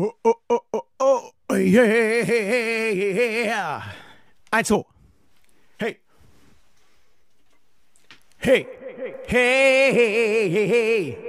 Oh, oh, oh, oh, oh, yeah. Eins hoch. Hey. Hey. Hey, hey, hey,